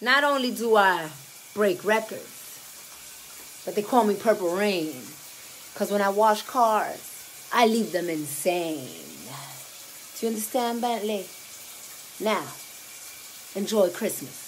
Not only do I break records, but they call me Purple Rain. Because when I wash cars, I leave them insane. Do you understand, Bentley? Now, enjoy Christmas.